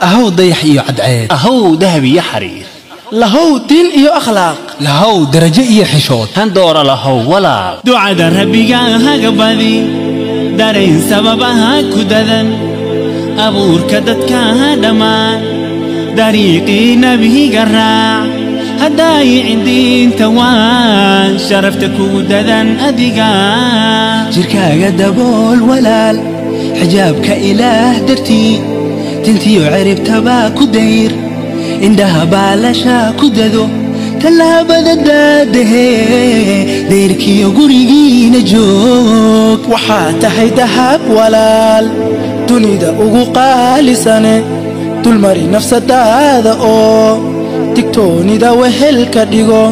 ahaw dayax iyo cadceed ahow dahab iyo xariir lahow diin iyo akhlaaq lahow darajo iyo xishood tan doora lahow walaal ducada rabbiga haga badi darayn sababaha ku dadan abuurka dadka ha dhammaan dariiqii nebiga raac haddaayici diinta waan sharafta kugu dadan adiga jirkaaga dabool walaal xijaabka ilaah dartii tintiyo ciribtabaa ku dayr indhaha baalashaa ku dado tallaabada daadahee dayrkiyo gurigiina joog waxaa tahay dahab walaal dunida ugu qaalisane dulmari nafsadaada oo digtoonida wehelka dhigo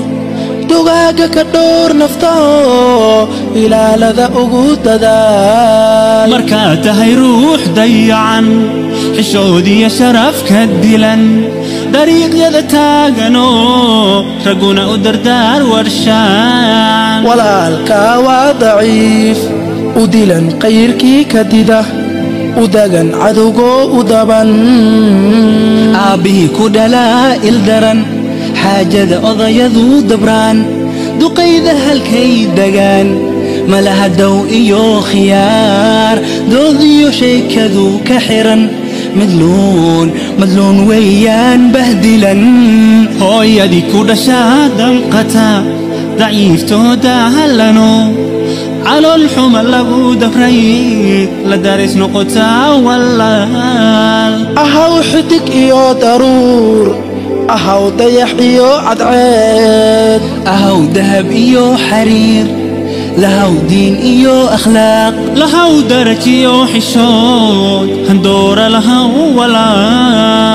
dugaaga ka dhowr nafta oo ilaalada ugu dadaal. Markaad tahay ruux dayacan xishoodiyo sharaf ka dilan. Dariiqyada taaganoo ragguna u dardaar warshaan. Walaalkaa waa daciif u dilan qayrkii ka dida u dagan cadowgoo u daban. Aabbihii ku dhalaa ildaran حاجد أضي ذو دبران. دو قيدها الكيد دقان ما لها دو إيو خيار. دو ذيو شيك ذو كحرا مدلون مدلون ويان بهدلا هو يدي كودا شاد القتا. ضعيف تودا هلنو على الحمى لابو دفري لدارس نقطة والله أهو حتك إيو ضرور. أهو ضيح إيوه عدعيد أهو ذهب إيوه حرير. لهو دين إيوه أخلاق. لهو درج إيوه حشود. هندور لهو ولاد